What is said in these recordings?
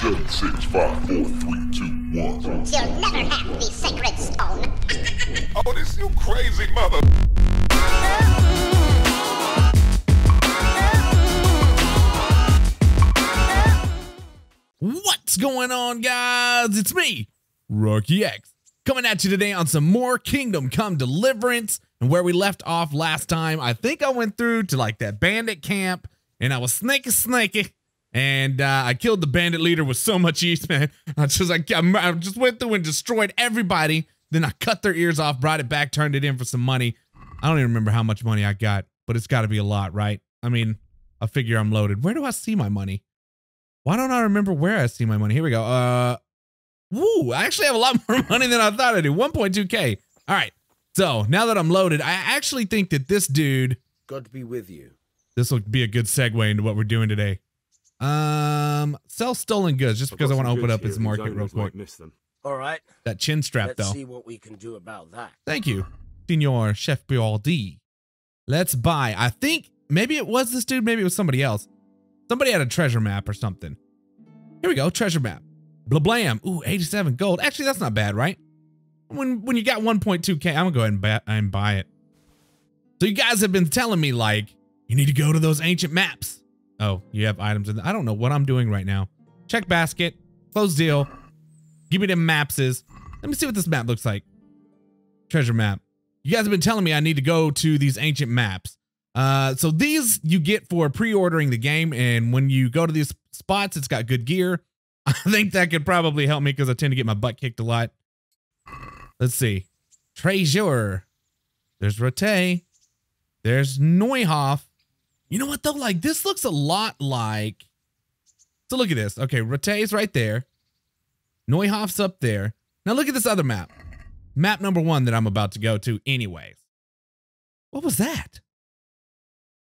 Seven, six, five, four, three, two, one. You'll never have the sacred stone. Oh, this you crazy mother. What's going on, guys? It's me, Rocky X, coming at you today on some more Kingdom Come Deliverance. And where we left off last time, I think I went through to like that bandit camp and I was snaky snaky. And uh, I killed the bandit leader with so much ease, man. I just like I just went through and destroyed everybody. Then I cut their ears off, brought it back, turned it in for some money. I don't even remember how much money I got, but it's got to be a lot, right? I mean, I figure I'm loaded. Where do I see my money? Why don't I remember where I see my money? Here we go. Uh, woo! I actually have a lot more money than I thought I do. 1.2k. All right. So now that I'm loaded, I actually think that this dude, God be with you. this will be a good segue into what we're doing today. Um, sell stolen goods just because I want to open up his market real quick. Miss them. All right, That chin strap let's though. see what we can do about that. Thank you, Senor Chef Boyardee. Let's buy. I think maybe it was this dude, maybe it was somebody else. Somebody had a treasure map or something. Here we go, treasure map. Blah blam. Ooh, 87 gold. Actually, that's not bad, right? When when you got 1.2k, I'm gonna go ahead and buy, and buy it. So you guys have been telling me like you need to go to those ancient maps. Oh, you have items in. The, I don't know what I'm doing right now. Check basket. Close deal. Give me the mapses. Let me see what this map looks like. Treasure map. You guys have been telling me I need to go to these ancient maps. Uh, so these you get for pre-ordering the game, and when you go to these spots, it's got good gear. I think that could probably help me because I tend to get my butt kicked a lot. Let's see. Treasure. There's Rote. There's Neuhof. You know what though? Like this looks a lot like. So look at this. Okay, Rote's right there. Neuhof's up there. Now look at this other map. Map number one that I'm about to go to anyways. What was that?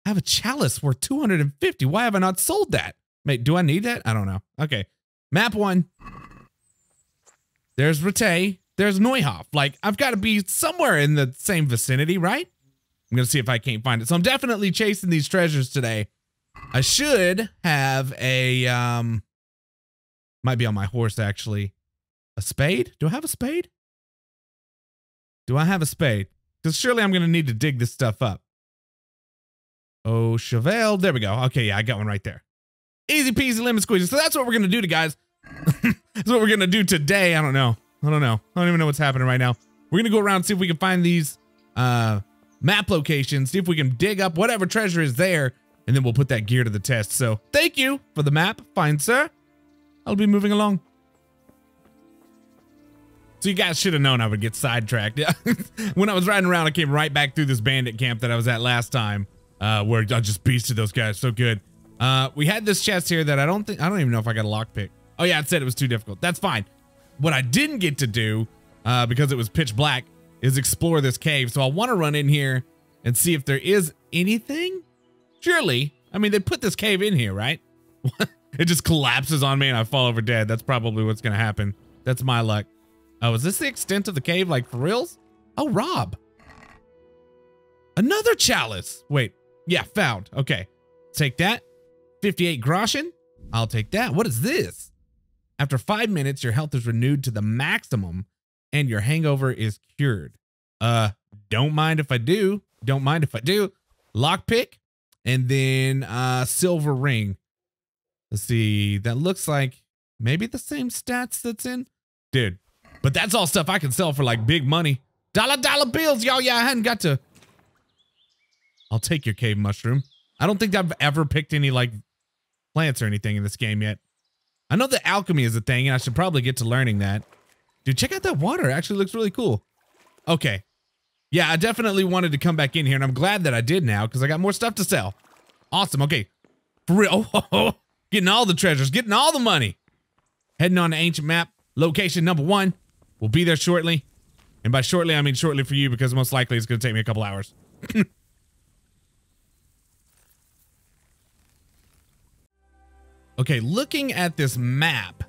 I have a chalice worth 250. Why have I not sold that? Wait, do I need that? I don't know. Okay. Map one. There's Rate. There's Neuhoff. Like, I've got to be somewhere in the same vicinity, right? I'm going to see if I can't find it. So I'm definitely chasing these treasures today. I should have a, um, might be on my horse, actually. A spade? Do I have a spade? Do I have a spade? Because surely I'm going to need to dig this stuff up. Oh, Chevelle. There we go. Okay, yeah, I got one right there. Easy peasy lemon squeezy. So that's what we're going to do, to guys. that's what we're going to do today. I don't know. I don't know. I don't even know what's happening right now. We're going to go around and see if we can find these uh, map location, see if we can dig up whatever treasure is there, and then we'll put that gear to the test. So thank you for the map, fine sir. I'll be moving along. So you guys should have known I would get sidetracked. when I was riding around, I came right back through this bandit camp that I was at last time, uh, where I just beasted those guys so good. Uh, we had this chest here that I don't think, I don't even know if I got a lockpick. Oh yeah, it said it was too difficult. That's fine. What I didn't get to do, uh, because it was pitch black, is explore this cave. So I want to run in here and see if there is anything. Surely, I mean, they put this cave in here, right? it just collapses on me and I fall over dead. That's probably what's going to happen. That's my luck. Oh, is this the extent of the cave? Like for reals? Oh, Rob. Another chalice. Wait. Yeah, found. Okay. Take that. 58 groschen. I'll take that. What is this? After five minutes, your health is renewed to the maximum and your hangover is cured. Uh, don't mind if I do. Don't mind if I do. Lockpick and then uh silver ring. Let's see. That looks like maybe the same stats that's in. Dude, but that's all stuff I can sell for like big money. Dollar dollar bills, y'all. Yeah, I hadn't got to. I'll take your cave mushroom. I don't think I've ever picked any like plants or anything in this game yet. I know that alchemy is a thing and I should probably get to learning that. Dude, check out that water. It actually looks really cool. Okay. Yeah, I definitely wanted to come back in here and I'm glad that I did now because I got more stuff to sell. Awesome. Okay. For real. Oh, getting all the treasures, getting all the money. Heading on to ancient map, location number one. We'll be there shortly. And by shortly, I mean shortly for you because most likely it's going to take me a couple hours. okay, looking at this map,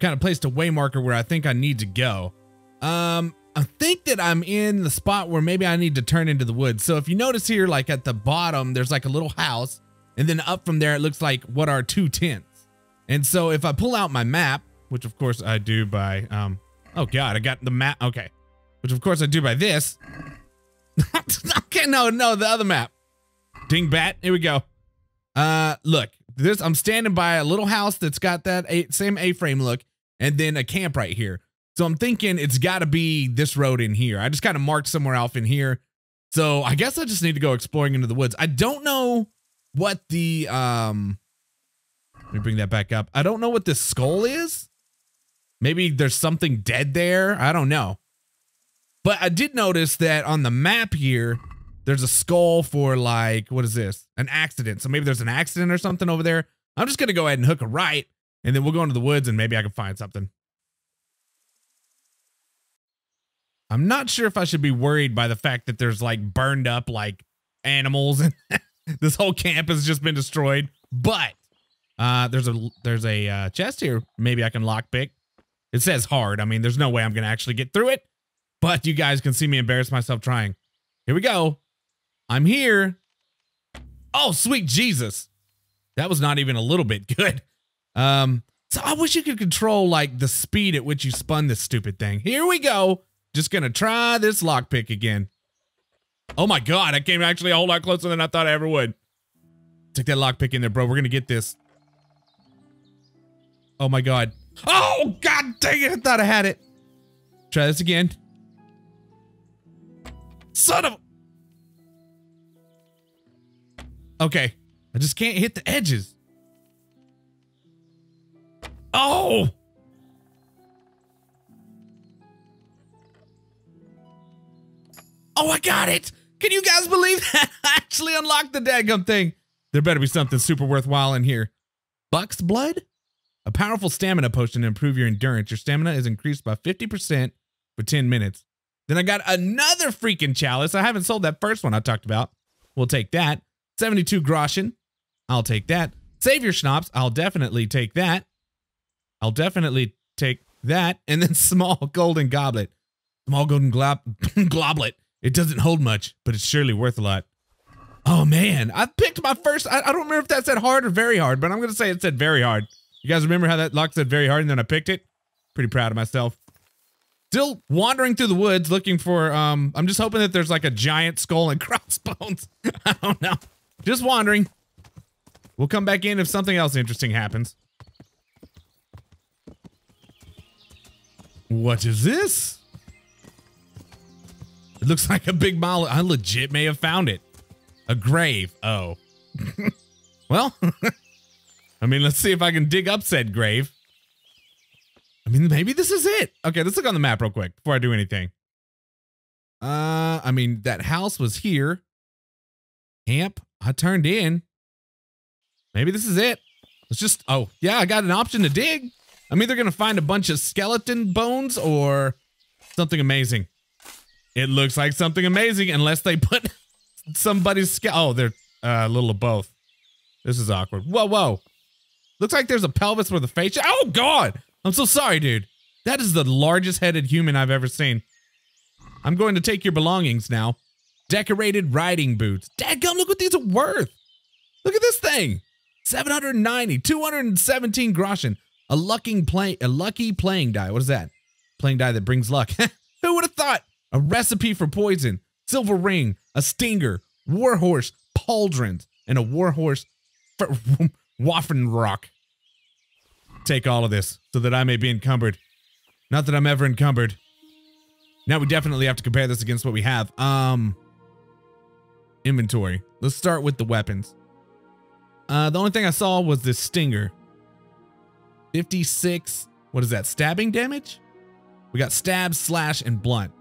kind of placed a waymarker where I think I need to go. Um, I think that I'm in the spot where maybe I need to turn into the woods. So if you notice here, like at the bottom, there's like a little house. And then up from there, it looks like what are two tents. And so if I pull out my map, which of course I do by, um, oh God, I got the map. Okay. Which of course I do by this. okay, no, no, the other map. Dingbat. Here we go. Uh, look, this, I'm standing by a little house that's got that a, same A-frame look and then a camp right here. So I'm thinking it's got to be this road in here. I just kind of marked somewhere off in here. So I guess I just need to go exploring into the woods. I don't know what the um let me bring that back up. I don't know what this skull is. Maybe there's something dead there. I don't know. But I did notice that on the map here, there's a skull for like, what is this? An accident. So maybe there's an accident or something over there. I'm just going to go ahead and hook a right and then we'll go into the woods and maybe I can find something. I'm not sure if I should be worried by the fact that there's like burned up like animals and this whole camp has just been destroyed. But uh, there's a there's a uh, chest here. Maybe I can lockpick. It says hard. I mean, there's no way I'm gonna actually get through it. But you guys can see me embarrass myself trying. Here we go. I'm here. Oh, sweet Jesus. That was not even a little bit good. Um, so I wish you could control like the speed at which you spun this stupid thing. Here we go. Just gonna try this lockpick again. Oh my god, I came actually a whole lot closer than I thought I ever would. Take that lockpick in there, bro. We're gonna get this. Oh my god. Oh god dang it, I thought I had it. Try this again. Son of Okay. I just can't hit the edges. Oh! Oh, I got it! Can you guys believe that? I actually unlocked the daggum thing. There better be something super worthwhile in here. Buck's blood? A powerful stamina potion to improve your endurance. Your stamina is increased by 50% for 10 minutes. Then I got another freaking chalice. I haven't sold that first one I talked about. We'll take that. 72 groschen. I'll take that. Savior schnapps. I'll definitely take that. I'll definitely take that. And then small golden goblet. Small golden glob globlet. It doesn't hold much, but it's surely worth a lot. Oh man, I picked my first. I, I don't remember if that said hard or very hard, but I'm gonna say it said very hard. You guys remember how that lock said very hard and then I picked it? Pretty proud of myself. Still wandering through the woods looking for, um, I'm just hoping that there's like a giant skull and crossbones. I don't know. Just wandering. We'll come back in if something else interesting happens. What is this? It looks like a big mile. I legit may have found it. A grave. Oh. well, I mean, let's see if I can dig up said grave. I mean, maybe this is it. Okay, let's look on the map real quick before I do anything. Uh, I mean, that house was here. Camp. I turned in. Maybe this is it. Let's just, oh, yeah, I got an option to dig. I'm either going to find a bunch of skeleton bones or something amazing. It looks like something amazing unless they put somebody's ske- Oh, they're uh, a little of both. This is awkward. Whoa, whoa. Looks like there's a pelvis with a face. Oh, God. I'm so sorry, dude. That is the largest headed human I've ever seen. I'm going to take your belongings now. Decorated riding boots. Dadgum, look what these are worth. Look at this thing. 790, 217 groschen. A lucky play, a lucky playing die. What is that? Playing die that brings luck. Who would have thought? A recipe for poison, silver ring, a stinger, warhorse, pauldrons, and a warhorse waffenrock. Take all of this so that I may be encumbered. Not that I'm ever encumbered. Now we definitely have to compare this against what we have. Um, inventory. Let's start with the weapons. Uh, the only thing I saw was this stinger. 56. What is that? Stabbing damage? We got stab, slash, and blunt.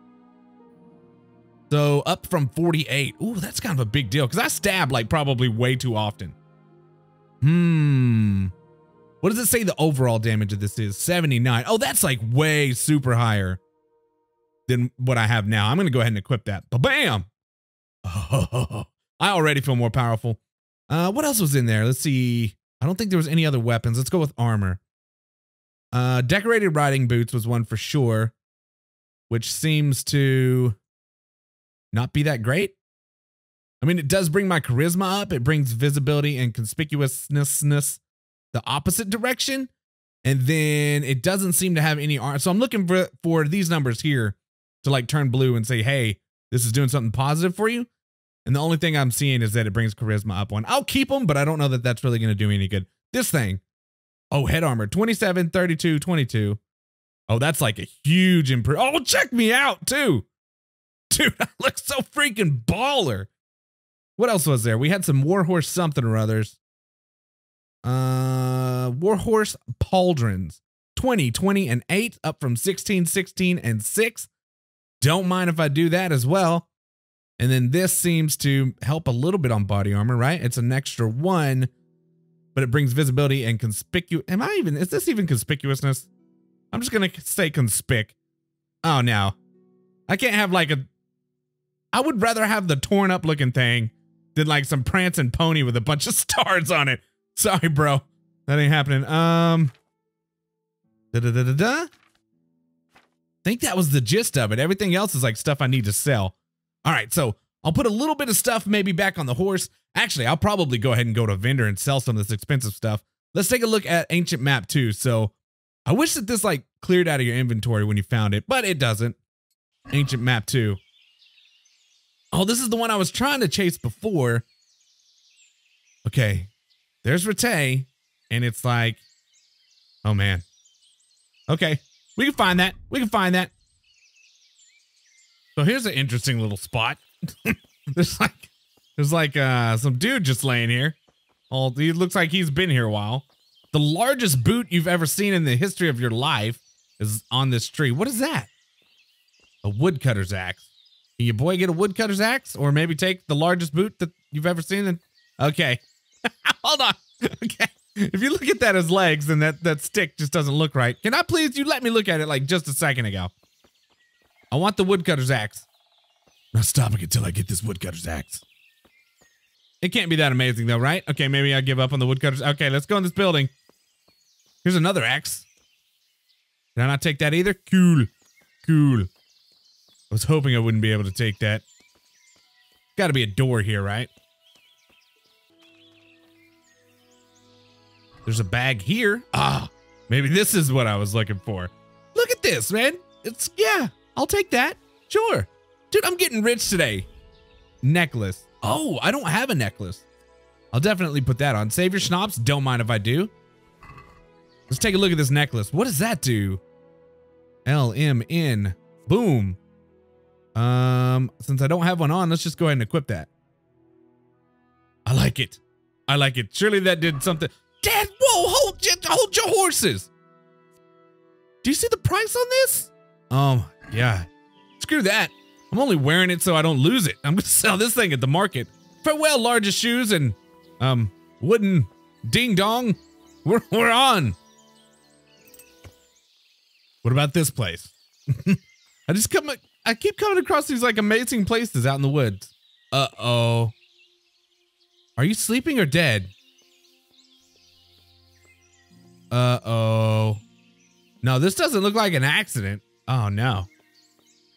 So up from 48. Ooh, that's kind of a big deal because I stab like probably way too often. Hmm. What does it say the overall damage of this is? 79. Oh, that's like way super higher than what I have now. I'm going to go ahead and equip that. Ba-bam! I already feel more powerful. Uh, what else was in there? Let's see. I don't think there was any other weapons. Let's go with armor. Uh, decorated riding boots was one for sure, which seems to not be that great. I mean, it does bring my charisma up. It brings visibility and conspicuousness the opposite direction. And then it doesn't seem to have any arm. So I'm looking for, for these numbers here to like turn blue and say, hey, this is doing something positive for you. And the only thing I'm seeing is that it brings charisma up one. I'll keep them, but I don't know that that's really going to do me any good. This thing. Oh, head armor 27, 32, 22. Oh, that's like a huge improvement. Oh, check me out too. Dude, I look so freaking baller. What else was there? We had some Warhorse something or others. Uh, Warhorse Pauldrons. 20, 20, and 8, up from 16, 16, and 6. Don't mind if I do that as well. And then this seems to help a little bit on body armor, right? It's an extra one, but it brings visibility and conspicuous. Am I even, is this even conspicuousness? I'm just going to say conspic. Oh, no. I can't have like a, I would rather have the torn up looking thing than like some prancing pony with a bunch of stars on it. Sorry, bro. That ain't happening. Um, da da da da da. think that was the gist of it. Everything else is like stuff I need to sell. All right, so I'll put a little bit of stuff maybe back on the horse. Actually, I'll probably go ahead and go to a vendor and sell some of this expensive stuff. Let's take a look at Ancient Map 2. So I wish that this like cleared out of your inventory when you found it, but it doesn't. Ancient Map 2. Oh, this is the one I was trying to chase before. Okay, there's Rattay, and it's like, oh man. Okay, we can find that. We can find that. So here's an interesting little spot. there's like, there's like uh some dude just laying here. Oh, he looks like he's been here a while. The largest boot you've ever seen in the history of your life is on this tree. What is that? A woodcutter's axe. Can your boy get a woodcutter's axe? Or maybe take the largest boot that you've ever seen? And okay. Hold on. Okay. If you look at that as legs, then that, that stick just doesn't look right. Can I please you let me look at it like just a second ago? I want the woodcutter's axe. Not stopping until I get this woodcutter's axe. It can't be that amazing though, right? Okay, maybe I give up on the woodcutters. Okay, let's go in this building. Here's another axe. Did I not take that either? Cool. Cool. I was hoping I wouldn't be able to take that. Got to be a door here, right? There's a bag here. Ah, maybe this is what I was looking for. Look at this, man. It's, yeah, I'll take that. Sure. Dude, I'm getting rich today. Necklace. Oh, I don't have a necklace. I'll definitely put that on. Savior schnapps. Don't mind if I do. Let's take a look at this necklace. What does that do? LMN. Boom. Um, since I don't have one on, let's just go ahead and equip that. I like it. I like it. Surely that did something. Dad, whoa, hold, hold your horses. Do you see the price on this? Oh, yeah. Screw that. I'm only wearing it so I don't lose it. I'm gonna sell this thing at the market. Farewell, largest shoes and, um, wooden ding dong. We're, we're on. What about this place? I just come, I keep coming across these like amazing places out in the woods. Uh-oh. Are you sleeping or dead? Uh-oh. No, this doesn't look like an accident. Oh, no.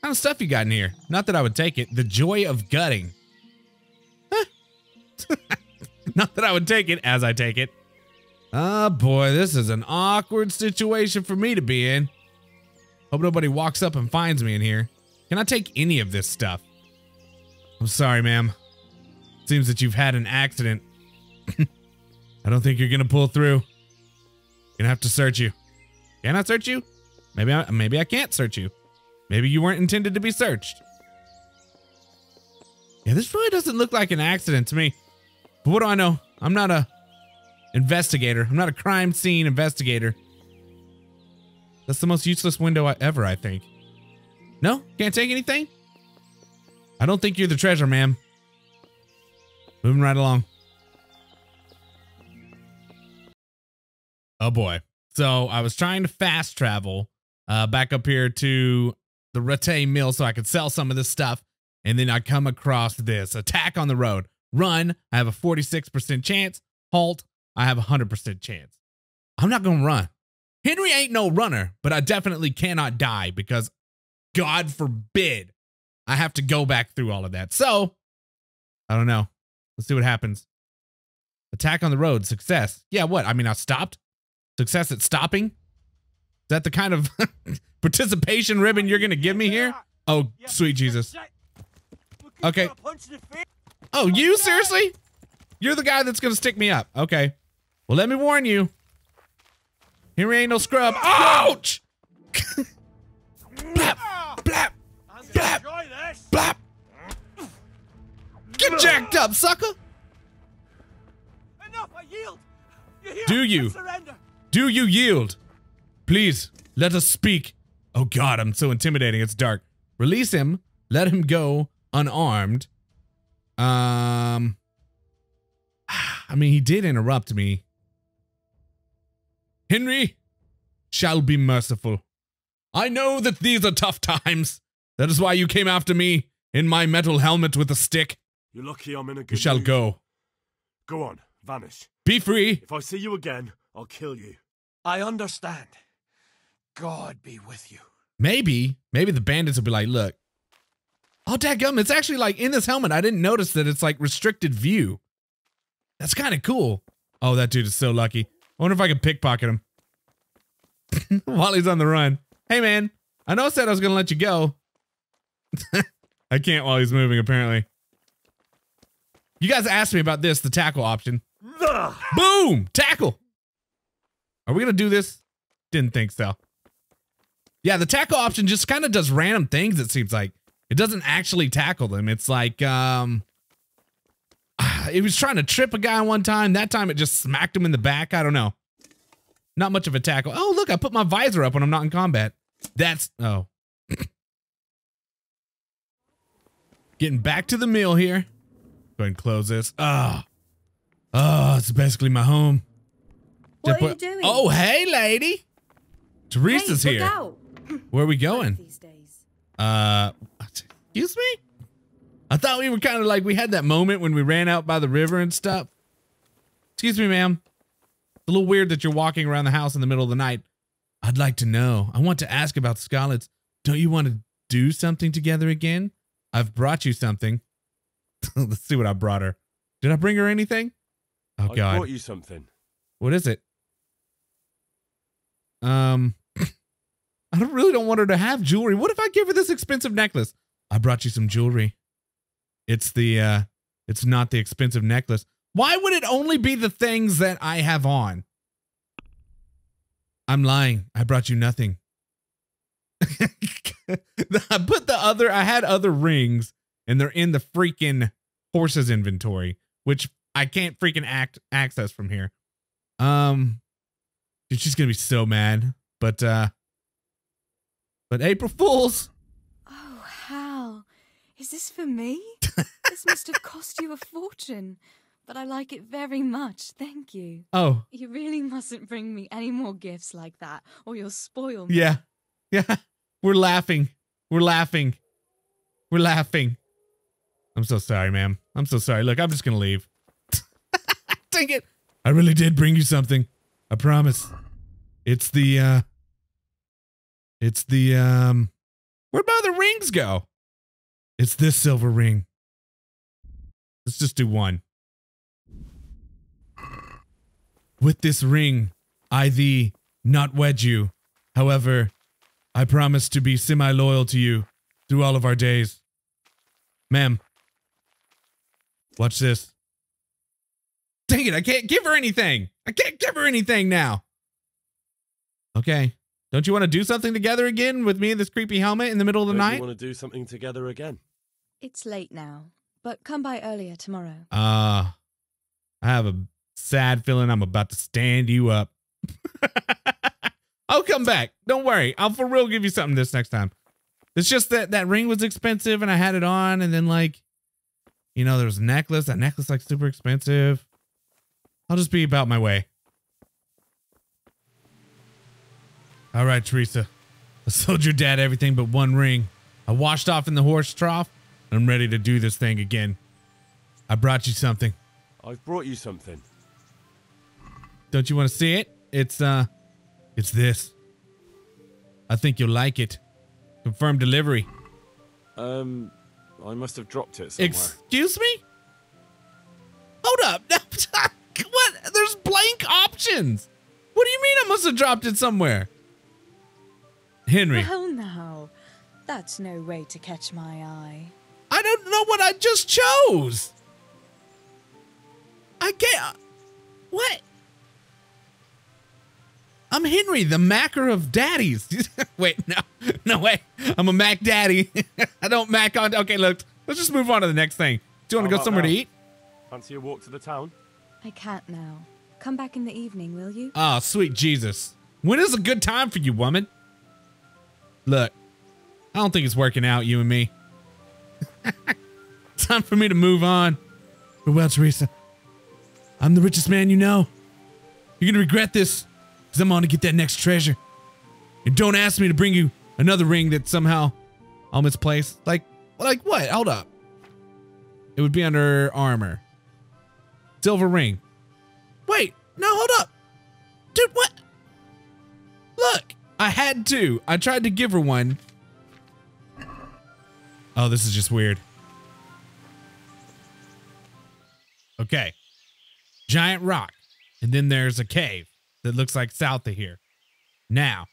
Kind of stuff you got in here? Not that I would take it. The joy of gutting. Not that I would take it as I take it. Oh boy, this is an awkward situation for me to be in. Hope nobody walks up and finds me in here. Can I take any of this stuff? I'm sorry, ma'am. Seems that you've had an accident. I don't think you're gonna pull through. Gonna have to search you. Can I search you? Maybe I maybe I can't search you. Maybe you weren't intended to be searched. Yeah, this really doesn't look like an accident to me. But what do I know? I'm not a investigator. I'm not a crime scene investigator. That's the most useless window I, ever, I think. No? Can't take anything? I don't think you're the treasure, ma'am. Moving right along. Oh boy. So I was trying to fast travel uh, back up here to the Rattay Mill so I could sell some of this stuff. And then I come across this attack on the road. Run, I have a 46% chance. Halt, I have a 100% chance. I'm not going to run. Henry ain't no runner, but I definitely cannot die because God forbid I have to go back through all of that. So I don't know. Let's see what happens. Attack on the road. Success. Yeah, what? I mean, I stopped. Success at stopping. Is that the kind of participation ribbon you're gonna give me here? Oh, sweet Jesus. Okay. Oh, you seriously? You're the guy that's gonna stick me up. Okay. Well, let me warn you. Here ain't no scrub. Ouch! blap, blap, blap, blap. Get jacked up, sucker. Enough, I yield. Do you? Do you yield? Please, let us speak. Oh god, I'm so intimidating. It's dark. Release him. Let him go unarmed. Um I mean, he did interrupt me. Henry shall be merciful. I know that these are tough times. That is why you came after me in my metal helmet with a stick. You're lucky I'm in a good You shall mood. go. Go on, vanish. Be free. If I see you again, I'll kill you. I understand. God be with you. Maybe, maybe the bandits will be like, look. Oh, dadgum, it's actually like in this helmet. I didn't notice that it's like restricted view. That's kind of cool. Oh, that dude is so lucky. I wonder if I can pickpocket him while he's on the run. Hey, man, I know I said I was going to let you go. I can't while he's moving, apparently. You guys asked me about this, the tackle option. Ugh. Boom! Tackle! Are we going to do this? Didn't think so. Yeah, the tackle option just kind of does random things, it seems like. It doesn't actually tackle them. It's like, um... It was trying to trip a guy one time. That time it just smacked him in the back. I don't know. Not much of a tackle. Oh, look, I put my visor up when I'm not in combat. That's... Oh. Getting back to the meal here. Go ahead and close this. Ah. Oh, it's basically my home. What Just are you doing? Oh, hey, lady. Theresa's hey, here. out. Where are we going? These days. Uh, excuse me? I thought we were kind of like, we had that moment when we ran out by the river and stuff. Excuse me, ma'am. It's a little weird that you're walking around the house in the middle of the night. I'd like to know. I want to ask about Skalitz. Don't you want to do something together again? I've brought you something. Let's see what I brought her. Did I bring her anything? Oh, I God. brought you something. What is it? Um, I don't really don't want her to have jewelry. What if I give her this expensive necklace? I brought you some jewelry. It's the uh it's not the expensive necklace. Why would it only be the things that I have on? I'm lying. I brought you nothing. I put the other I had other rings and they're in the freaking horses inventory, which I can't freaking act access from here. Um she's gonna be so mad. But uh but April Fools. Oh, Hal. Is this for me? this must have cost you a fortune. But I like it very much. Thank you. Oh, You really mustn't bring me any more gifts like that, or you'll spoil me. yeah. Yeah. We're laughing. We're laughing. We're laughing. I'm so sorry, ma'am. I'm so sorry. Look, I'm just gonna leave. Dang it. I really did bring you something. I promise. It's the uh It's the um Where'd my other rings go? It's this silver ring. Let's just do one. With this ring, I thee not wed you. However, I promise to be semi loyal to you through all of our days. Ma'am, watch this. Dang it, I can't give her anything. I can't give her anything now. Okay. Don't you want to do something together again with me in this creepy helmet in the middle of the Don't night? you want to do something together again? It's late now, but come by earlier tomorrow. Uh, I have a sad feeling I'm about to stand you up. I'll come back. Don't worry. I'll for real give you something this next time. It's just that that ring was expensive and I had it on and then like, you know, there was a necklace. That necklace like super expensive. I'll just be about my way. All right, Theresa. I sold your dad everything but one ring. I washed off in the horse trough and I'm ready to do this thing again. I brought you something. I've brought you something. Don't you want to see it? It's uh it's this. I think you'll like it. Confirmed delivery. Um, I must have dropped it somewhere. Excuse me? Hold up. what? There's blank options. What do you mean I must have dropped it somewhere? Henry, Well, now, that's no way to catch my eye. I don't know what I just chose. I can't. Uh, what? I'm Henry, the macker of daddies. Wait, no, no way. I'm a Mac daddy. I don't Mac on. Okay, look, let's just move on to the next thing. Do you want to go about somewhere to eat? Fancy a walk to the town? I can't now. Come back in the evening, will you? Oh, sweet Jesus. When is a good time for you, woman? Look, I don't think it's working out, you and me. time for me to move on. But well, Theresa, I'm the richest man you know. You're going to regret this because I'm on to get that next treasure. And don't ask me to bring you another ring that somehow I'll misplace. Like, like what? Hold up. It would be under armor. Silver ring. Wait, no, hold up. Dude, what? I had to. I tried to give her one. Oh, this is just weird. Okay. Giant rock. And then there's a cave that looks like south of here. Now,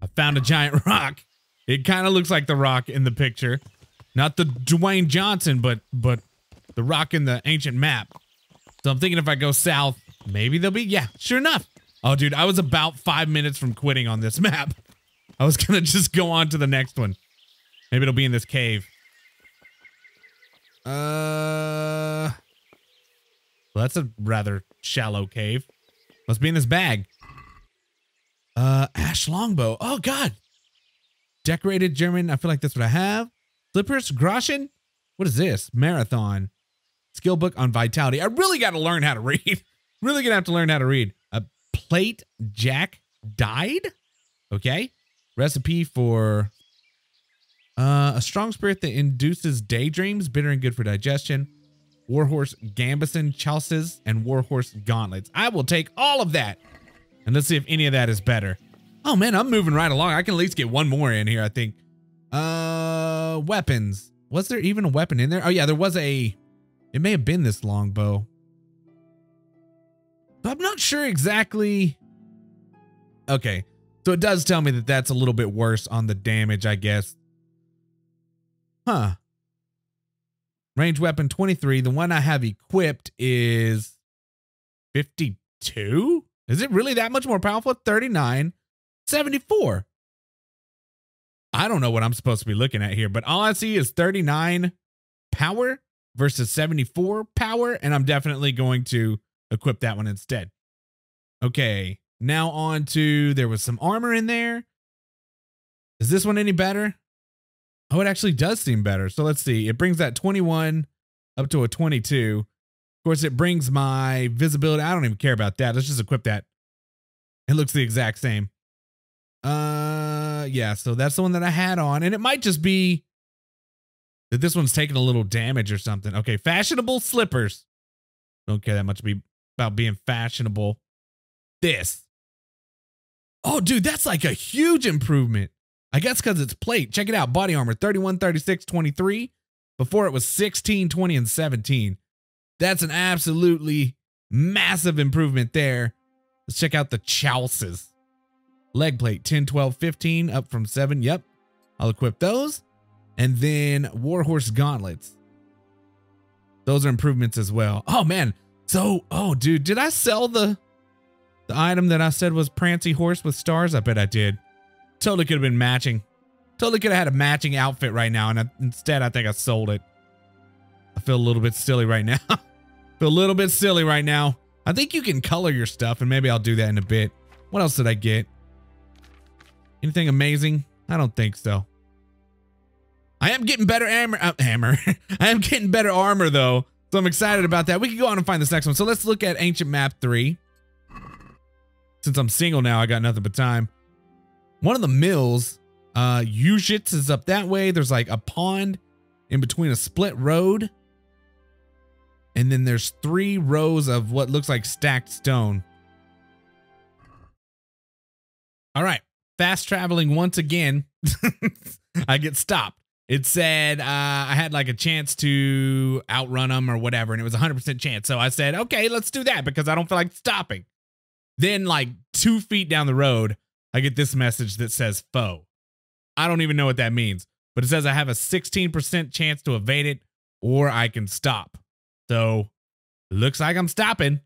I found a giant rock. It kind of looks like the rock in the picture. Not the Dwayne Johnson, but but the rock in the ancient map. So I'm thinking if I go south, maybe there'll be, yeah, sure enough. Oh, dude, I was about five minutes from quitting on this map. I was gonna just go on to the next one. Maybe it'll be in this cave. Uh, well, that's a rather shallow cave. Must be in this bag. Uh, ash longbow. Oh God. Decorated German. I feel like that's what I have. Slippers. Groschen. What is this? Marathon. Skill book on vitality. I really got to learn how to read. really gonna have to learn how to read. Plate jack died. Okay. Recipe for uh, a strong spirit that induces daydreams, bitter and good for digestion. Warhorse Gambeson Chausses and Warhorse Gauntlets. I will take all of that. And let's see if any of that is better. Oh man, I'm moving right along. I can at least get one more in here, I think. Uh weapons. Was there even a weapon in there? Oh yeah, there was a it may have been this longbow. I'm not sure exactly. Okay. So it does tell me that that's a little bit worse on the damage, I guess. Huh. Range weapon 23. The one I have equipped is 52? Is it really that much more powerful? 39, 74. I don't know what I'm supposed to be looking at here, but all I see is 39 power versus 74 power, and I'm definitely going to equip that one instead. Okay, now on to there was some armor in there. Is this one any better? Oh, it actually does seem better. So let's see. It brings that 21 up to a 22. Of course, it brings my visibility. I don't even care about that. Let's just equip that. It looks the exact same. Uh, yeah. So that's the one that I had on, and it might just be that this one's taking a little damage or something. Okay, fashionable slippers. Don't care that much be about being fashionable. This. Oh, dude, that's like a huge improvement. I guess because it's plate. Check it out. Body armor 31, 36, 23. Before it was 16, 20, and 17. That's an absolutely massive improvement there. Let's check out the Chausses. Leg plate 10, 12, 15, up from 7. Yep. I'll equip those. And then Warhorse gauntlets. Those are improvements as well. Oh man. So, oh dude, did I sell the the item that I said was Prancy horse with stars? I bet I did. Totally could have been matching. Totally could have had a matching outfit right now, and I, instead I think I sold it. I feel a little bit silly right now. feel a little bit silly right now. I think you can color your stuff, and maybe I'll do that in a bit. What else did I get? Anything amazing? I don't think so. I am getting better armor. Uh, hammer. I am getting better armor though, so I'm excited about that. We can go on and find this next one. So let's look at Ancient Map 3. Since I'm single now, I got nothing but time. One of the mills, uh, Uzhitz is up that way. There's like a pond in between a split road. And then there's three rows of what looks like stacked stone. All right. Fast traveling once again. I get stopped. It said uh, I had like a chance to outrun them or whatever, and it was a 100% chance. So I said, okay, let's do that because I don't feel like stopping. Then, like two feet down the road, I get this message that says foe. I don't even know what that means, but it says I have a 16% chance to evade it or I can stop. So, looks like I'm stopping.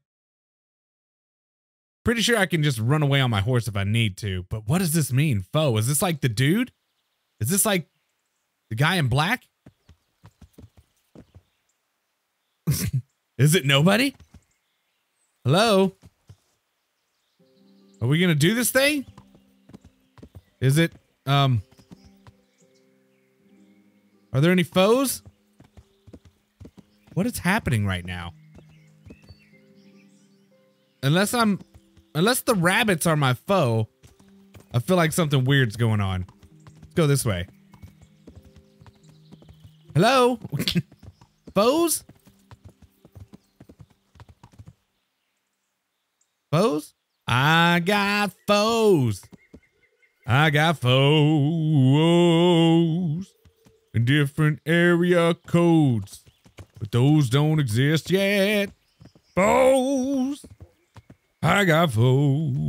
Pretty sure I can just run away on my horse if I need to, but what does this mean? Foe? Is this like the dude? Is this like the guy in black? Is it nobody? Hello? Are we gonna do this thing? Is it, um... Are there any foes? What is happening right now? Unless I'm... Unless the rabbits are my foe, I feel like something weird's going on. Let's go this way. Hello? foes? Foes? I got foes. I got foes in different area codes, but those don't exist yet. Foes. I got foes.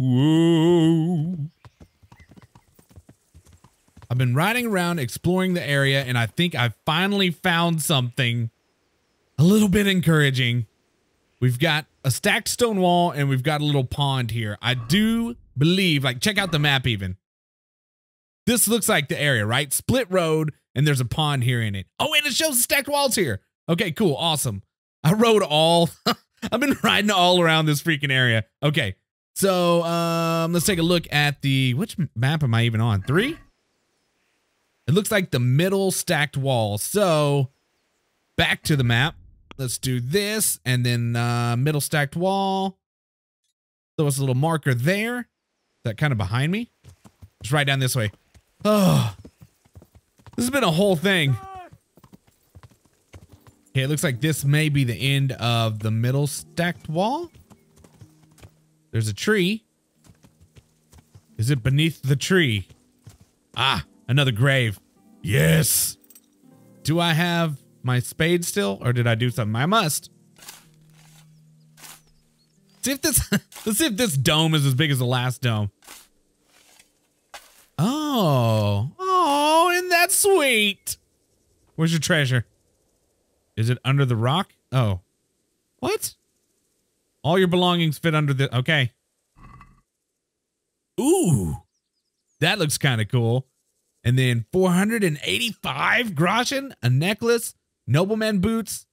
I've been riding around exploring the area and I think I finally found something a little bit encouraging. We've got a stacked stone wall and we've got a little pond here. I do believe, like, check out the map even. This looks like the area, right? Split road and there's a pond here in it. Oh, and it shows stacked walls here. Okay, cool. Awesome. I rode all, I've been riding all around this freaking area. Okay. So, um, let's take a look at the, which map am I even on? Three? It looks like the middle stacked wall. So, back to the map. Let's do this and then uh, middle stacked wall. Throw us a little marker there. Is that kind of behind me? Just right down this way. Oh, this has been a whole thing. Okay, it looks like this may be the end of the middle stacked wall. There's a tree. Is it beneath the tree? Ah, another grave. Yes. Do I have my spade still or did I do something? I must. See if this, let's see if this dome is as big as the last dome. Oh, oh, isn't that sweet? Where's your treasure? Is it under the rock? Oh, what? All your belongings fit under the, okay. Ooh, that looks kind of cool. And then 485 groschen, a necklace, nobleman boots,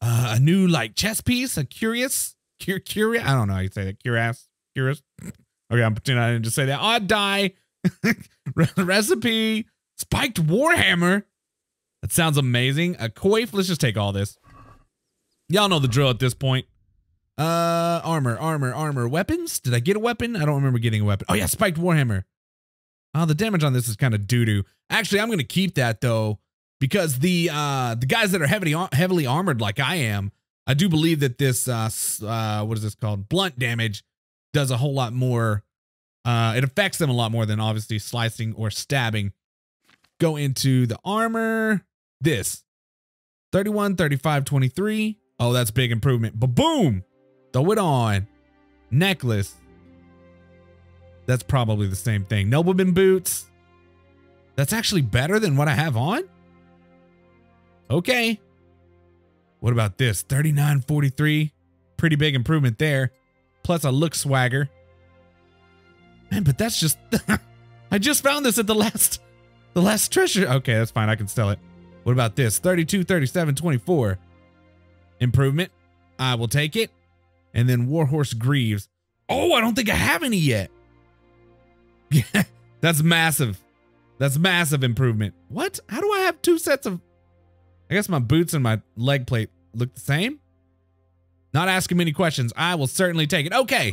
uh, a new like chess piece, a curious, cur curious. I don't know how you say that. Curious, curious. Okay, I'm pretending I didn't just say that. Odd die, recipe, spiked warhammer. That sounds amazing. A coif. Let's just take all this. Y'all know the drill at this point. Uh, armor, armor, armor, weapons. Did I get a weapon? I don't remember getting a weapon. Oh yeah, spiked warhammer. Oh, the damage on this is kind of doo doo. Actually, I'm gonna keep that though because the uh the guys that are heavily heavily armored like I am, I do believe that this uh uh what is this called blunt damage does a whole lot more. Uh, it affects them a lot more than obviously slicing or stabbing. Go into the armor. This 31, 35, 23. Oh, that's big improvement. But boom, throw it on. Necklace. That's probably the same thing. Nobleman boots. That's actually better than what I have on. Okay. What about this? 39.43. Pretty big improvement there. Plus a look swagger. Man, but that's just I just found this at the last the last treasure. Okay, that's fine. I can sell it. What about this? 32, 37, 24. Improvement. I will take it. And then Warhorse Greaves. Oh, I don't think I have any yet. Yeah, that's massive. That's massive improvement. What? How do I have two sets of I guess my boots and my leg plate look the same. Not asking many questions. I will certainly take it. Okay.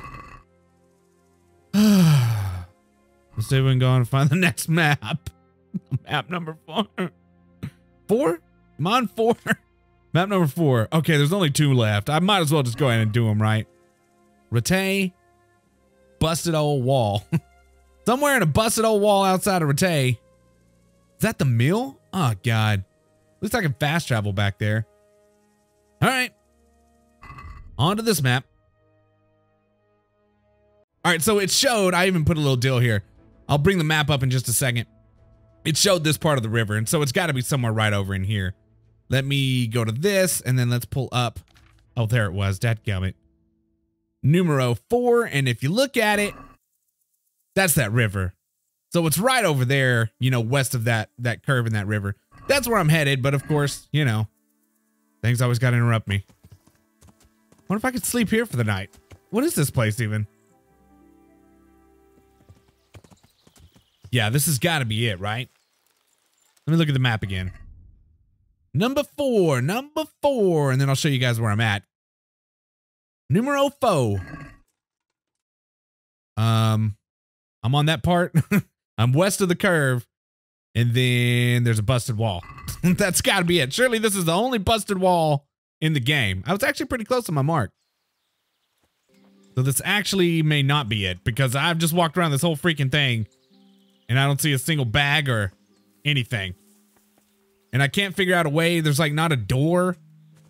Let's see if we can go and find the next map. map number four. Four? I'm on four. map number four. Okay, there's only two left. I might as well just go ahead and do them, right? Rattay. Busted old wall. Somewhere in a busted old wall outside of Rattay. Is that the mill? Oh, God. Looks like I can fast travel back there. All right. On to this map. All right, so it showed, I even put a little deal here. I'll bring the map up in just a second. It showed this part of the river, and so it's got to be somewhere right over in here. Let me go to this, and then let's pull up. Oh, there it was. Dadgummit. Numero four, and if you look at it, that's that river. So it's right over there, you know, west of that that curve in that river. That's where I'm headed, but of course, you know, things always got to interrupt me. What if I could sleep here for the night? What is this place even? Yeah, this has got to be it, right? Let me look at the map again. Number four, number four, and then I'll show you guys where I'm at. Numero four. Um, I'm on that part. I'm west of the curve, and then there's a busted wall. That's got to be it. Surely this is the only busted wall in the game. I was actually pretty close to my mark. So this actually may not be it because I've just walked around this whole freaking thing and I don't see a single bag or anything. And I can't figure out a way. There's like not a door.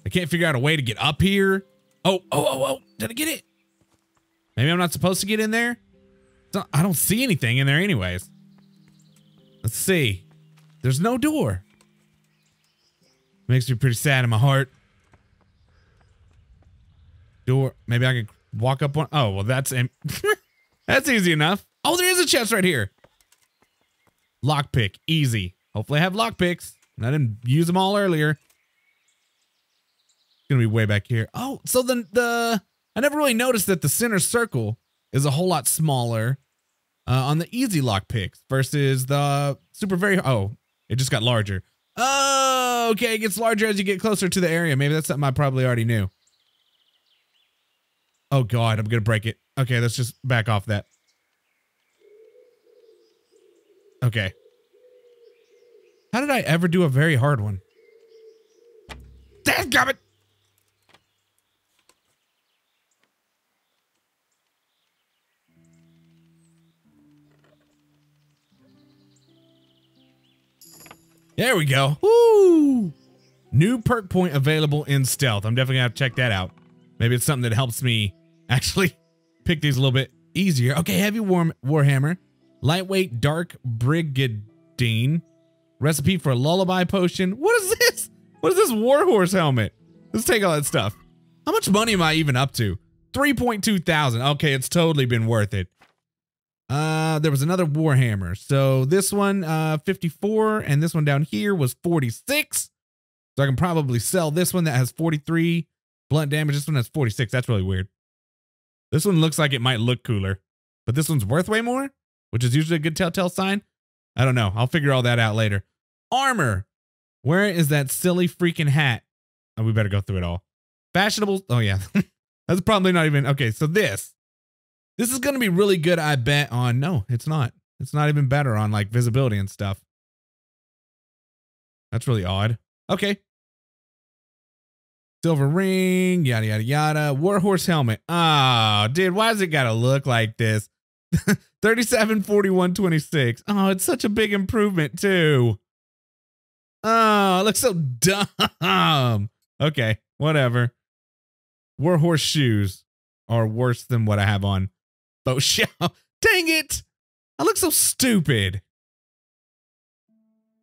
I can't figure out a way to get up here. Oh, oh, oh, oh. Did I get it? Maybe I'm not supposed to get in there? I don't see anything in there anyways. Let's see. There's no door. Makes me pretty sad in my heart. Door. Maybe I can walk up one. Oh, well, that's that's easy enough. Oh, there is a chest right here. Lockpick. Easy. Hopefully I have lockpicks. I didn't use them all earlier. It's gonna be way back here. Oh, so then the I never really noticed that the center circle is a whole lot smaller uh, on the easy lock picks versus the super very. Oh, it just got larger. Oh, okay. It gets larger as you get closer to the area. Maybe that's something I probably already knew. Oh God, I'm gonna break it. Okay, let's just back off that. Okay. How did I ever do a very hard one? Dadgummit! There we go. Woo! New perk point available in stealth. I'm definitely gonna have to check that out. Maybe it's something that helps me actually pick these a little bit easier. Okay, heavy war warhammer, lightweight dark brigadine, recipe for a lullaby potion. What is this? What is this warhorse helmet? Let's take all that stuff. How much money am I even up to? 3.2 thousand. Okay, it's totally been worth it. Uh, there was another Warhammer. So this one, uh, 54, and this one down here was 46. So I can probably sell this one that has 43 blunt damage. This one has 46. That's really weird. This one looks like it might look cooler, but this one's worth way more, which is usually a good telltale sign. I don't know. I'll figure all that out later. Armor. Where is that silly freaking hat? Oh, we better go through it all. Fashionable. Oh, yeah. That's probably not even. Okay, so this. This is going to be really good, I bet, on. No, it's not. It's not even better on like visibility and stuff. That's really odd. Okay. Silver ring, yada, yada, yada. Warhorse helmet. Oh, dude, why does it got to look like this? 37, 41, 26. Oh, it's such a big improvement, too. Oh, it looks so dumb. Okay, whatever. Warhorse shoes are worse than what I have on bow show. Dang it! I look so stupid.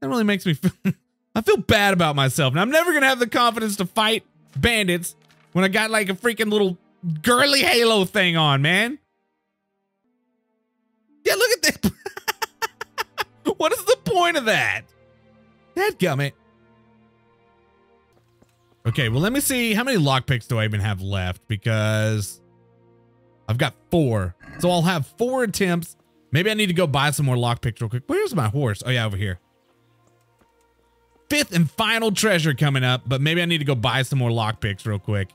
That really makes me feel. I feel bad about myself, and I'm never gonna have the confidence to fight bandits when I got like a freaking little girly halo thing on, man. Yeah, look at that. what is the point of that? Dadgummit. Okay, well, let me see. How many lockpicks do I even have left? Because I've got four. So I'll have four attempts. Maybe I need to go buy some more lockpicks real quick. Where's my horse? Oh, yeah, over here. Fifth and final treasure coming up, but maybe I need to go buy some more lockpicks real quick.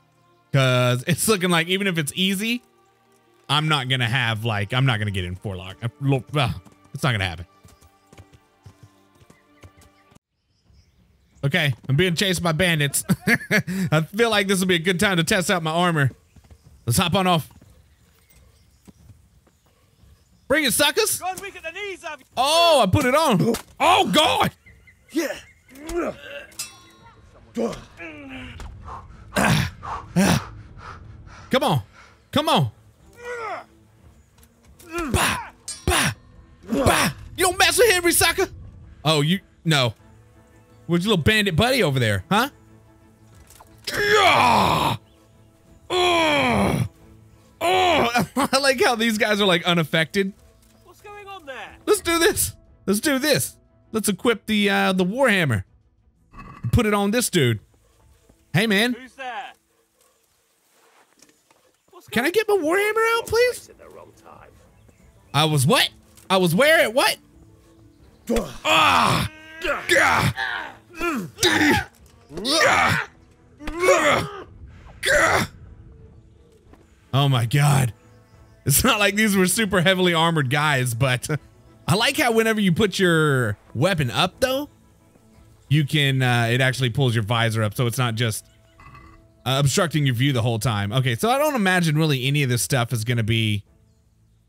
Because it's looking like even if it's easy, I'm not going to have, like, I'm not going to get in four lock. Uh, uh, it's not going to happen. Okay, I'm being chased by bandits. I feel like this will be a good time to test out my armor. Let's hop on off. Bring it, suckers. Oh, I put it on. Oh, God. Yeah. Come on. Come on. Bah! Bah! Bah! You don't mess with Henry Sucker! Oh, you no. Where's your little bandit buddy over there, huh? Yeah! Oh! Oh! I like how these guys are like unaffected. What's going on there? Let's do this. Let's do this. Let's equip the uh the warhammer. Put it on this dude. Hey man, Who's there? Can I get my warhammer out, please? In the wrong time. I was what? I was where at what? Ah! Gah! Gah! Gah! Oh my god. It's not like these were super heavily armored guys, but I like how whenever you put your weapon up though, you can uh it actually pulls your visor up so it's not just uh, obstructing your view the whole time. Okay, so I don't imagine really any of this stuff is going to be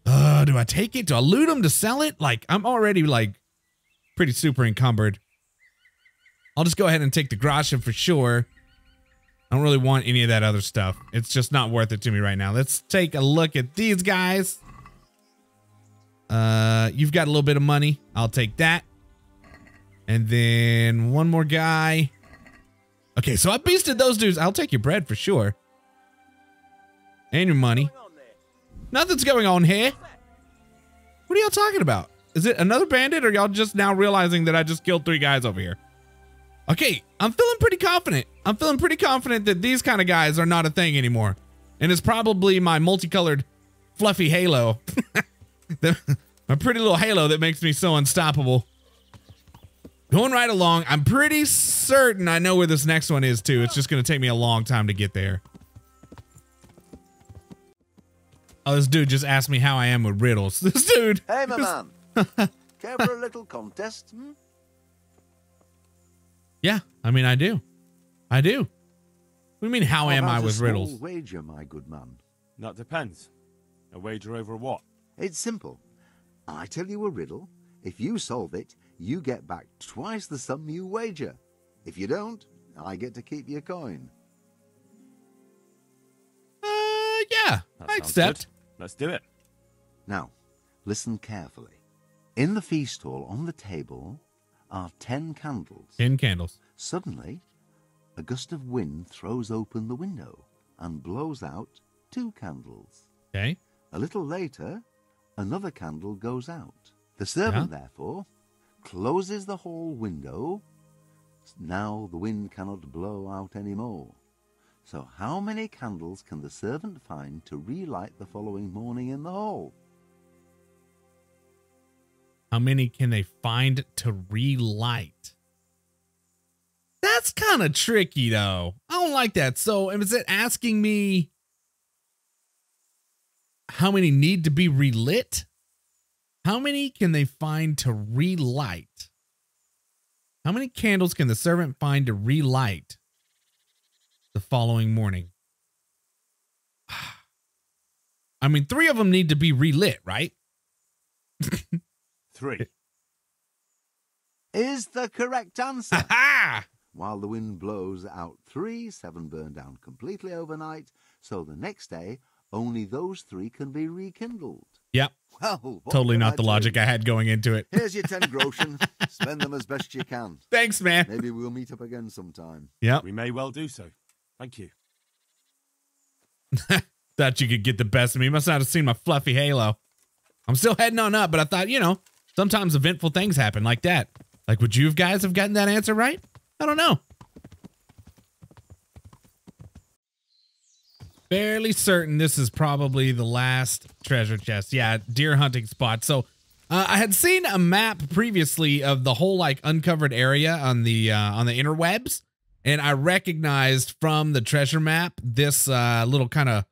uh, do I take it? Do I loot them to sell it? Like, I'm already like pretty super encumbered. I'll just go ahead and take the Grasha for sure. I don't really want any of that other stuff. It's just not worth it to me right now. Let's take a look at these guys. Uh, you've got a little bit of money. I'll take that. And then one more guy. Okay, so I beasted those dudes. I'll take your bread for sure. And your money. Nothing's going on here. What are y'all talking about? Is it another bandit or y'all just now realizing that I just killed three guys over here? Okay, I'm feeling pretty confident. I'm feeling pretty confident that these kind of guys are not a thing anymore. And it's probably my multicolored fluffy halo. My pretty little halo that makes me so unstoppable. Going right along. I'm pretty certain I know where this next one is too. It's just going to take me a long time to get there. Oh, this dude just asked me how I am with riddles. This dude. Hey, my man. Care for a little contest? Hmm? Yeah, I mean, I do. I do. What do you mean, how How am about I a with small riddles? wager, my good man. That depends. A wager over what? It's simple. I tell you a riddle. If you solve it, you get back twice the sum you wager. If you don't, I get to keep your coin. Uh, yeah, That I accept. good. Let's do it. Now, listen carefully. In the feast hall on the table are ten candles. Ten candles. Suddenly, a gust of wind throws open the window and blows out two candles. Okay. A little later, another candle goes out. The servant, therefore, closes the hall window. Now the wind cannot blow out any more. So, how many candles can the servant find to relight the following morning in the hall? How many can they find to relight? That's kind of tricky, though. I don't like that. So, is it asking me how many need to be relit? How many can they find to relight? How many candles can the servant find to relight the following morning? I mean, three of them need to be relit, right? Three. Is the correct answer. While the wind blows out three, seven burn down completely overnight, so the next day only those three can be rekindled. Yep. Well, Totally not I the tell logic? I had going into it. Here's your ten groschen. Spend them as best you can. Thanks, man. Maybe we'll meet up again sometime. Yep. We may well do so. Thank you. Thought you could get the best of me. Must not have seen my fluffy halo. I'm still heading on up, but I thought, you know, sometimes eventful things happen like that. Like, would you guys have gotten that answer right? I don't know. Fairly certain this is probably the last treasure chest. Yeah, deer hunting spot. So uh, I had seen a map previously of the whole like uncovered area on the uh, on the interwebs, and I recognized from the treasure map this uh, little kind of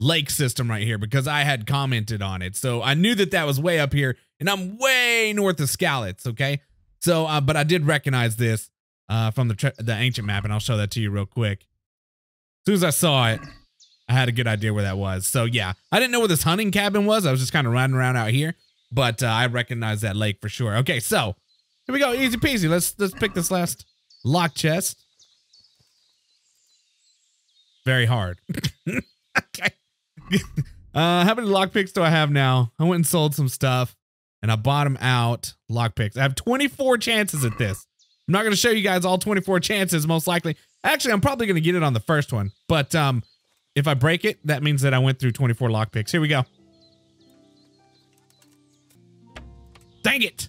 lake system right here because I had commented on it. So I knew that that was way up here, and I'm way north of Skalitz. Okay, so uh, but I did recognize this uh, from the the ancient map, and I'll show that to you real quick. As soon as I saw it, I had a good idea where that was. So yeah, I didn't know where this hunting cabin was. I was just kind of riding around out here, but uh, I recognized that lake for sure. Okay, so here we go, easy peasy. Let's let's pick this last lock chest. Very hard. okay. Uh, how many lockpicks do I have now? I went and sold some stuff and I bought them out. Lockpicks. I have 24 chances at this. I'm not going to show you guys all 24 chances, most likely. Actually, I'm probably going to get it on the first one. But um, if I break it, that means that I went through 24 lockpicks. Here we go. Dang it.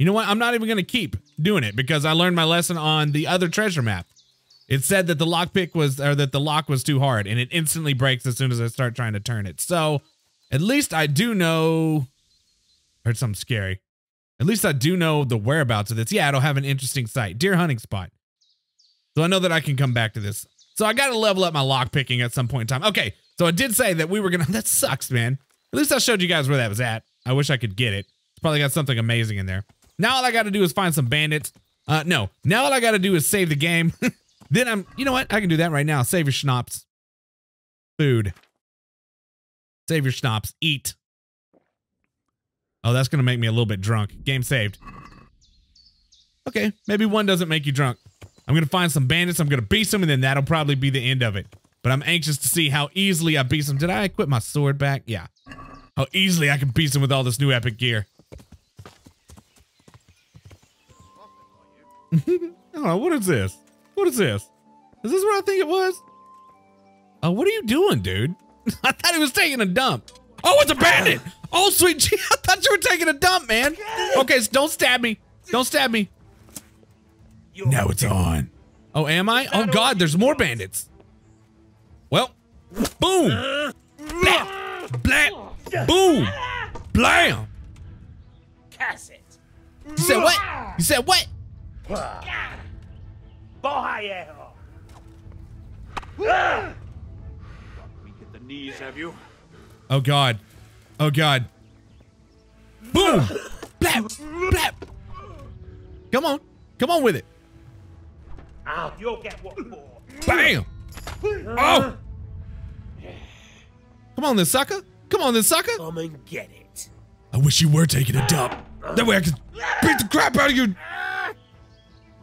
You know what? I'm not even going to keep doing it because I learned my lesson on the other treasure map. It said that the lockpick was, or that the lock was too hard and it instantly breaks as soon as I start trying to turn it. So at least I do know, heard something scary. At least I do know the whereabouts of this. Yeah, it'll have an interesting site. Deer hunting spot. So I know that I can come back to this. So I got to level up my lock picking at some point in time. Okay, so I did say that we were going to, that sucks, man. At least I showed you guys where that was at. I wish I could get it. It's probably got something amazing in there. Now all I got to do is find some bandits. Uh, no, now all I got to do is save the game. then I'm, you know what? I can do that right now. Savior schnapps. Food. Savior schnapps. Eat. Oh, that's going to make me a little bit drunk. Game saved. Okay, maybe one doesn't make you drunk. I'm going to find some bandits. I'm going to beat them, and then that'll probably be the end of it. But I'm anxious to see how easily I beat them. Did I equip my sword back? Yeah. How easily I can beat them with all this new epic gear. oh, what is this? What is this? Is this what I think it was? Oh, what are you doing, dude? I thought he was taking a dump. Oh, it's a bandit! Oh, sweet gee, I thought you were taking a dump, man. Okay, so don't stab me. Don't stab me. Now it's on. Oh, am I? Oh, God, there's more bandits. Well, boom. Blah, blah, boom. Blam. You said what? You said what? Weak at the knees, have you? Oh, God. Oh, God. Boom. Blap, blap. Come on. Come on with it. You'll get what for. Bam! Oh! Come on, this sucker! Come on, this sucker! Come and get it. I wish you were taking a dump. That way I could beat the crap out of you.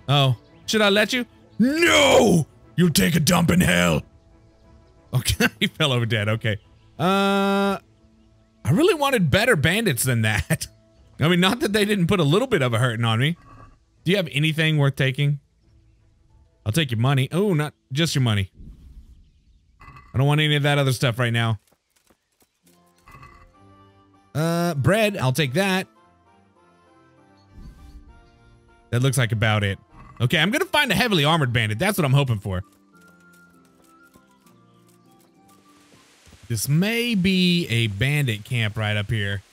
Oh, should I let you? No! You'll take a dump in hell. Okay, he fell over dead. Okay. Uh, I really wanted better bandits than that. I mean, not that they didn't put a little bit of a hurting on me. Do you have anything worth taking? I'll take your money. Oh, not just your money. I don't want any of that other stuff right now. Uh, bread. I'll take that. That looks like about it. Okay, I'm gonna find a heavily armored bandit. That's what I'm hoping for. This may be a bandit camp right up here.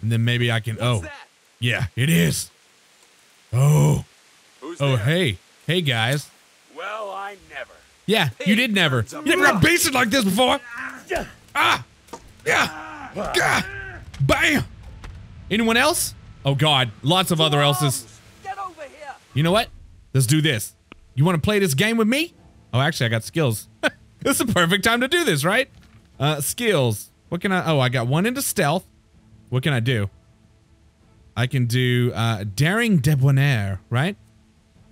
And then maybe I can. oh, yeah, it is. Oh, Who's oh, there? hey, hey guys. Well, I never. Yeah, you did never. You never got beasted like this before. Ah, yeah, Gah. bam. Anyone else? Oh God, lots of other else's. Get over here. You know what? Let's do this. You want to play this game with me? Oh, actually, I got skills. this is the perfect time to do this, right? Uh, skills. What can I? Oh, I got one into stealth. What can I do? I can do uh, daring debonair, right?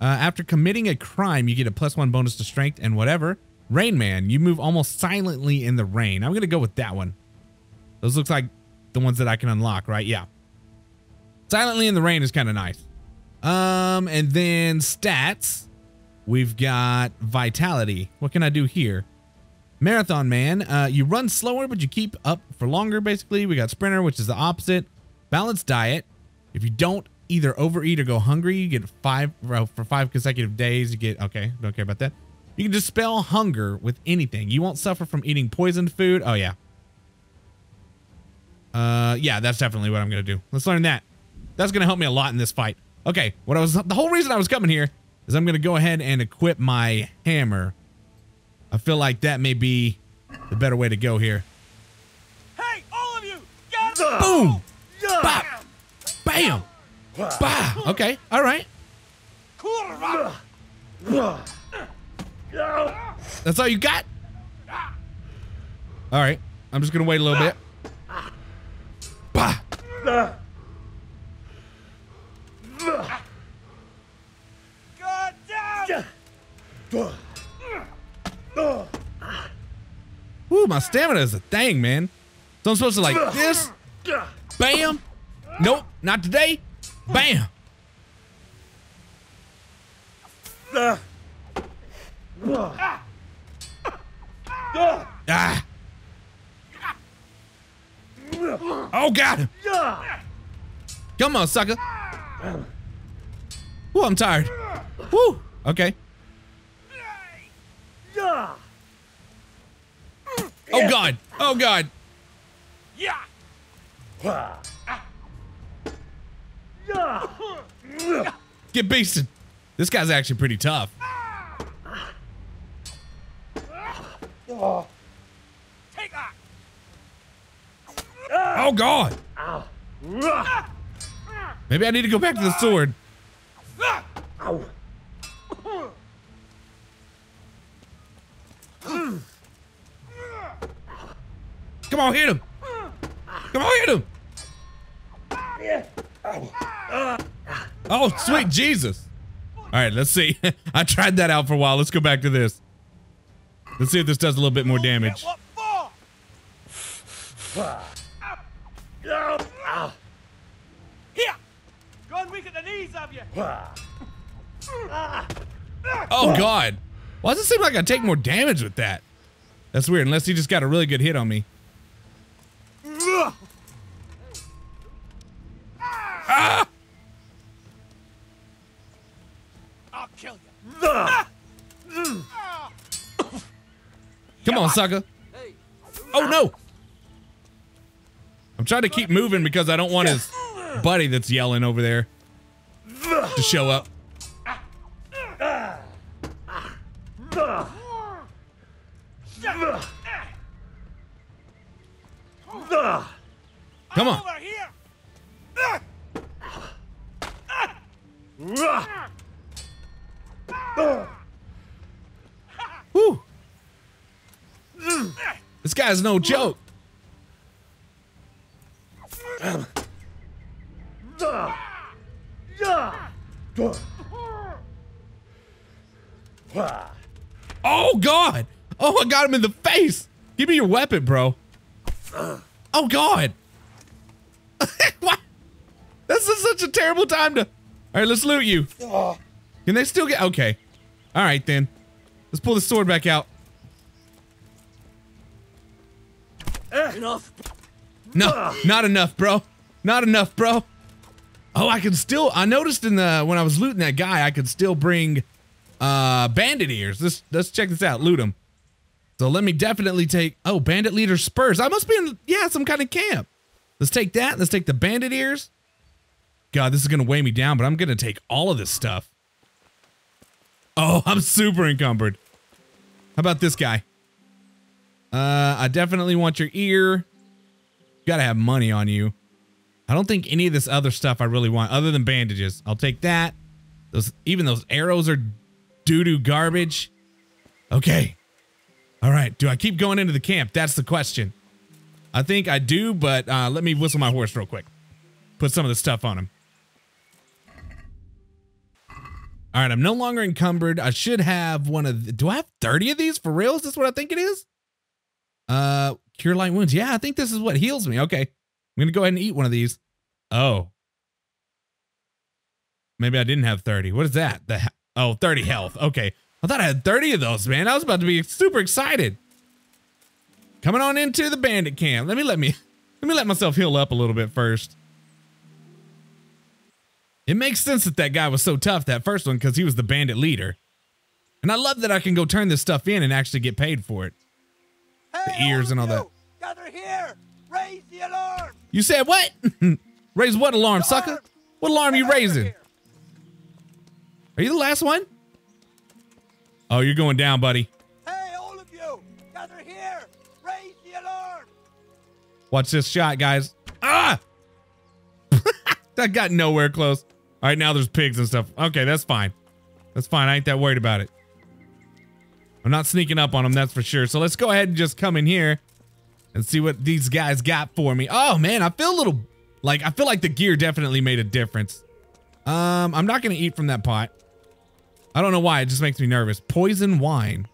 Uh, after committing a crime, you get a plus one bonus to strength and whatever. Rain Man, you move almost silently in the rain. I'm gonna go with that one. Those looks like the ones that I can unlock, right? Yeah. Silently in the rain is kind of nice. Um, and then stats. We've got vitality. What can I do here? Marathon Man, uh, you run slower, but you keep up for longer, basically. We got Sprinter, which is the opposite. Balanced diet. If you don't either overeat or go hungry, you get five for five consecutive days. You get, okay, don't care about that. You can dispel hunger with anything. You won't suffer from eating poisoned food. Oh, yeah. Uh, yeah, that's definitely what I'm going to do. Let's learn that. That's going to help me a lot in this fight. Okay, what I was, the whole reason I was coming here is I'm going to go ahead and equip my hammer. I feel like that may be the better way to go here. Hey, all of you! Boom! Bop! Bam! Bah! Okay, all right. That's all you got? All right, I'm just gonna wait a little bit. Bah! God damn! My stamina is a thing, man. So I'm supposed to like this. Bam. Nope, not today. Bam. Ah. Oh, God. Come on, sucker. Woo, I'm tired. Woo. Okay. Oh God. Oh God. Yeah. Get beasted. This guy's actually pretty tough. Take that. Oh God. Maybe I need to go back to the sword. Come on, hit him. Come on, hit him. Oh, sweet Jesus. All right, let's see. I tried that out for a while. Let's go back to this. Let's see if this does a little bit more damage. Oh God. Why does it seem like I take more damage with that? That's weird, unless he just got a really good hit on me. On, sucker. Oh no. I'm trying to keep moving because I don't want his buddy that's yelling over there to show up. Come on. Over here. Whew. This guy's no joke. Oh God! Oh, I got him in the face. Give me your weapon, bro. Oh God! what? This is such a terrible time to. All right, let's loot you. Can they still get? Okay. All right then. Let's pull the sword back out. Enough. No, not enough, bro. Not enough, bro. Oh, I can still. I noticed in the when I was looting that guy, I could still bring uh bandit ears. Let's let's check this out. Loot them. So let me definitely take. Oh, bandit leader spurs. I must be in yeah some kind of camp. Let's take that. Let's take the bandit ears. God, this is gonna weigh me down, but I'm gonna take all of this stuff. Oh, I'm super encumbered. How about this guy? Uh, I definitely want your ear. You Gotta have money on you. I don't think any of this other stuff I really want, other than bandages. I'll take that. Those even those arrows are doo-doo garbage. Okay. All right. Do I keep going into the camp? That's the question. I think I do, but uh, let me whistle my horse real quick. Put some of the stuff on him. All right, I'm no longer encumbered. I should have one of. The, do I have 30 of these for real? Is this what I think it is? Uh, cure light wounds. Yeah, I think this is what heals me. Okay, I'm gonna go ahead and eat one of these. Oh, maybe I didn't have 30. What is that? The he- oh, 30 health. Okay, I thought I had 30 of those, man. I was about to be super excited. Coming on into the bandit camp. Let me let me let me let myself heal up a little bit first. It makes sense that that guy was so tough that first one because he was the bandit leader. And I love that I can go turn this stuff in and actually get paid for it. The ears and all that. Gather here. Raise the alarm. You said what? Raise what alarm, sucker? What alarm you raising? Are you the last one? Oh, you're going down, buddy. Hey, all of you. Gather here. Raise the alarm. Watch this shot, guys. Ah! that got nowhere close. All right, now there's pigs and stuff. Okay, that's fine. That's fine. I ain't that worried about it. I'm not sneaking up on them, that's for sure. So let's go ahead and just come in here and see what these guys got for me. Oh, man, I feel a little... Like, I feel like the gear definitely made a difference. Um, I'm not going to eat from that pot. I don't know why. It just makes me nervous. Poison wine.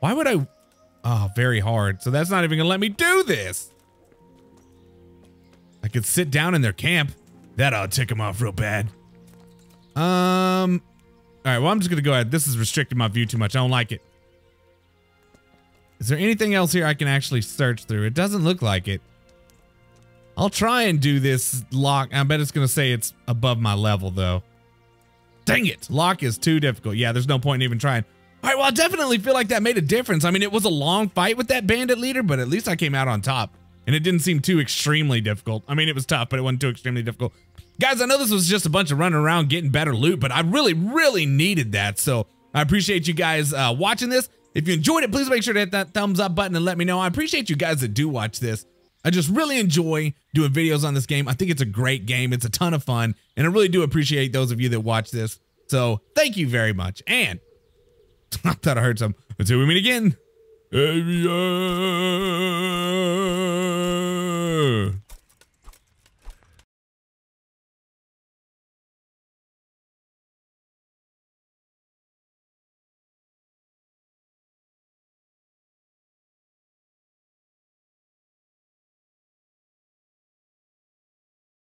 Why would I... Oh, very hard. So that's not even gonna let me do this. I could sit down in their camp. That ought to tick them off real bad. Um, all right, well, I'm just gonna go ahead. This is restricting my view too much. I don't like it. Is there anything else here I can actually search through? It doesn't look like it. I'll try and do this lock. I bet it's gonna say it's above my level though. Dang it, lock is too difficult. Yeah, there's no point in even trying. All right, well, I definitely feel like that made a difference. I mean, it was a long fight with that bandit leader, but at least I came out on top. And it didn't seem too extremely difficult. I mean, it was tough, but it wasn't too extremely difficult. Guys, I know this was just a bunch of running around getting better loot, but I really, really needed that. So I appreciate you guys uh, watching this. If you enjoyed it, please make sure to hit that thumbs up button and let me know. I appreciate you guys that do watch this. I just really enjoy doing videos on this game. I think it's a great game. It's a ton of fun. And I really do appreciate those of you that watch this. So thank you very much. And I thought I heard some. Until we meet again. Avion.